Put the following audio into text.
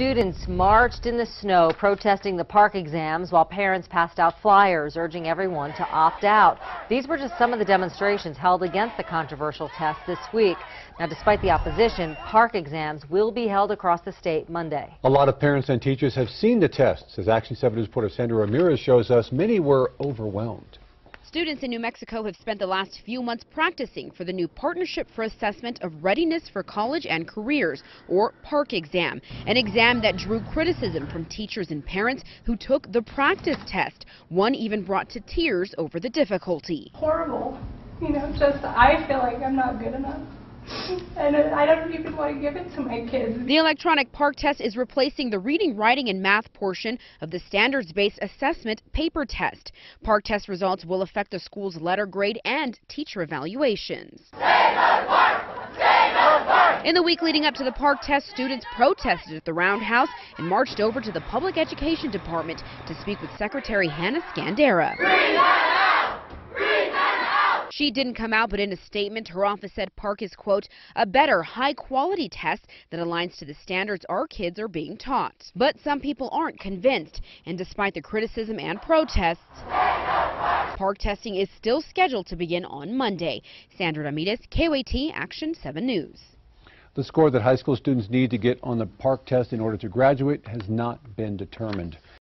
Students marched in the snow protesting the PARCC exams while parents passed out flyers urging everyone to opt out. These were just some of the demonstrations held against the controversial test this week. Now, despite the opposition, PARCC exams will be held across the state Monday. A lot of parents and teachers have seen the tests. As Action 7 News reporter Sandra Ramirez shows us, many were overwhelmed. Students in New Mexico have spent the last few months practicing for the new Partnership for Assessment of Readiness for College and Careers, or PARCC exam, an exam that drew criticism from teachers and parents who took the practice test. One even brought to tears over the difficulty. Horrible. You know, just I feel like I'm not good enough. And I don't even want to give it to my kids. The electronic PARCC test is replacing the reading, writing, and math portion of the standards-based assessment paper test. PARCC test results will affect the school's letter grade and teacher evaluations. In the week leading up to the PARCC test, students protested at the Roundhouse and marched over to the Public Education Department to speak with Secretary Hanna Skandera. She didn't come out, but in a statement, her office said PARCC is, quote, a better, high-quality test that aligns to the standards our kids are being taught. But some people aren't convinced, and despite the criticism and protests, PARCC testing is still scheduled to begin on Monday. Sandra Ramirez, KOAT Action 7 News. The score that high school students need to get on the PARCC test in order to graduate has not been determined.